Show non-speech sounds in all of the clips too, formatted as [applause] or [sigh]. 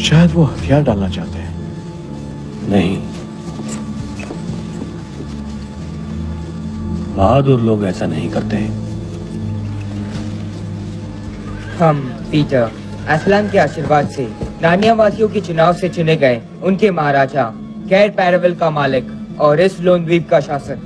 शायद वो हथियार डालना चाहते हैं। नहीं। बहादुर लोग ऐसा नहीं करते। हम पीटर असलम के आशीर्वाद से नानिया वासियों के चुनाव से चुने गए उनके महाराजा कैर पैरवल का मालिक और इस लोन द्वीप का शासक।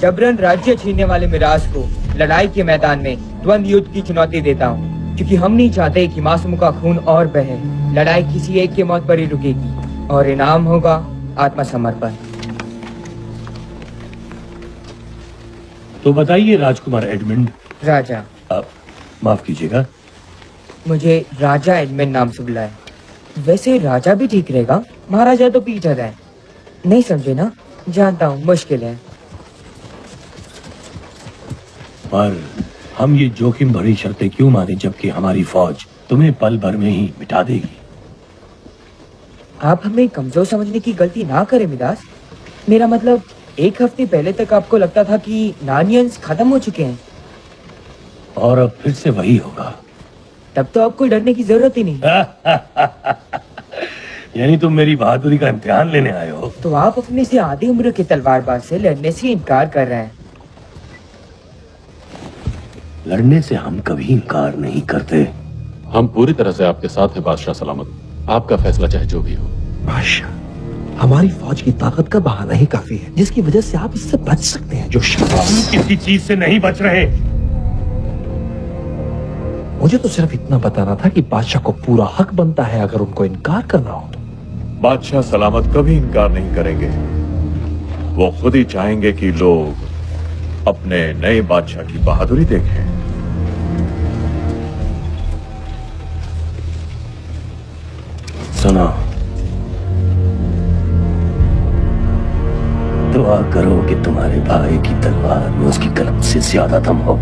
जबरन राज्य छीनने वाले मिराज को लड़ाई के मैदान में द्वंद युद्ध की चुनौती देता हूँ। क्योंकि हम नहीं चाहते कि मासूम का खून और बहे। लड़ाई किसी एक की मौत पर ही रुकेगी और इनाम होगा आत्मसमर्पण। तो बताइए राजकुमार एडमंड। राजा। आप माफ़ कीजिएगा। मुझे राजा एडमिन नाम से बुलाए वैसे राजा भी ठीक रहेगा। महाराजा तो पीटर है। नहीं समझे ना? जानता हूँ मुश्किल है। पर हम ये जोखिम भरी शर्तें क्यों माने जबकि हमारी फौज तुम्हें पल भर में ही मिटा देगी? आप हमें कमज़ोर समझने की गलती ना करें मिदास। मेरा मतलब एक हफ़्ते पहले तक आपको लगता था कि नानियंस खत्म हो चुके हैं। और अब फिर से वही होगा। तब तो आपको डरने की ज़रूरत ही नहीं। [laughs] यानी तुम मेरी बहादुरी का इम्तिहान लेने आए हो। तो आप अपने से आधी उम्र के तलवारबाज से लड़ने से इनकार कर रहे हैं। लड़ने से हम कभी इनकार नहीं करते। हम पूरी तरह से आपके साथ हैं बादशाह सलामत। आपका फैसला चाहे जो भी हो। बादशाह हमारी फौज की ताकत का बहाना ही काफ़ी है जिसकी वजह से आप इससे बच सकते हैं जो शाबाश किसी चीज़ से नहीं बच रहे। मुझे तो सिर्फ़ इतना बताना था कि बादशाह को पूरा हक बनता है अगर उनको इनकार करना हो। तो बादशाह सलामत कभी इनकार नहीं करेंगे। वो खुद ही चाहेंगे कि लोग अपने नए बादशाह की बहादुरी देखें। सुना। दुआ करो कि तुम्हारे भाई की तलवार में उसकी कलम से ज़्यादा दम हो।